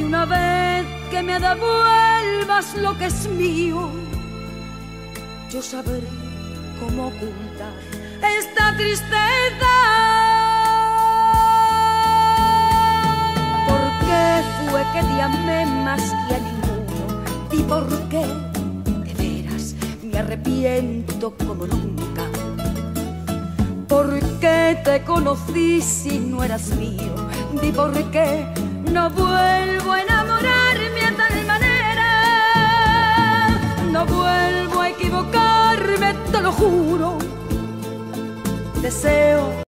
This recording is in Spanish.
Y una vez que me devuelvas lo que es mío, yo sabré cómo ocultar esta tristeza. ¿Por qué fue que te amé más que a ninguno? ¿Y por qué, de veras, me arrepiento como nunca? ¿Por qué te conocí si no eras mío? ¿Y por qué no vuelvo juro. Deseo